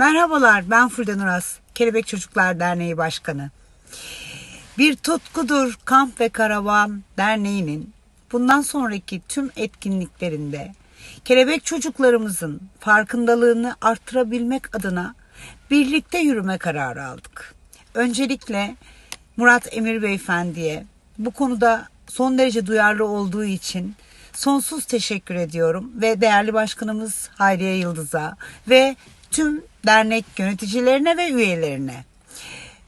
Merhabalar ben Fulden Uras, Kelebek Çocuklar Derneği Başkanı. Bir Tutkudur Kamp ve Karavan Derneği'nin bundan sonraki tüm etkinliklerinde kelebek çocuklarımızın farkındalığını arttırabilmek adına birlikte yürüme kararı aldık. Öncelikle Murat Emir Beyefendi'ye bu konuda son derece duyarlı olduğu için sonsuz teşekkür ediyorum ve değerli başkanımız Hayriye Yıldız'a ve tüm dernek yöneticilerine ve üyelerine.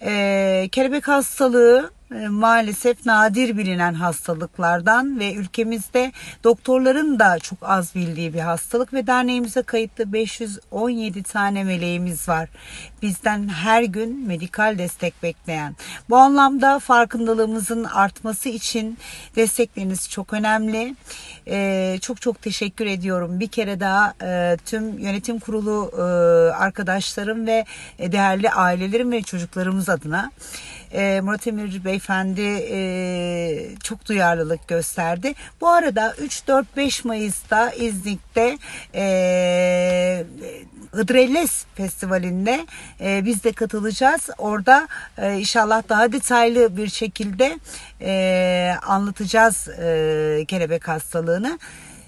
Ee, kelebek hastalığı maalesef nadir bilinen hastalıklardan ve ülkemizde doktorların da çok az bildiği bir hastalık ve derneğimize kayıtlı 517 tane meleğimiz var. Bizden her gün medikal destek bekleyen. Bu anlamda farkındalığımızın artması için destekleriniz çok önemli. Ee, çok çok teşekkür ediyorum. Bir kere daha e, tüm yönetim kurulu e, arkadaşlarım ve e, değerli ailelerim ve çocuklarımız adına. E, Murat Emir Beyefendi e, çok duyarlılık gösterdi. Bu arada 3-4-5 Mayıs'ta İznik'te e, Hıdrellez Festivali'nde e, biz de katılacağız. Orada e, inşallah daha detaylı bir şekilde e, anlatacağız e, kelebek hastalığını.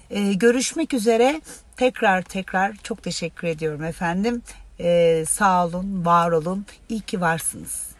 E, görüşmek üzere. Tekrar tekrar çok teşekkür ediyorum efendim. E, sağ olun, var olun. İyi ki varsınız.